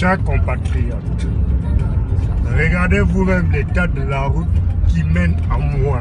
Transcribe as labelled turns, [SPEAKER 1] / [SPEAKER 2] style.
[SPEAKER 1] Chers compatriotes, regardez vous-même l'état de la route qui mène à moi.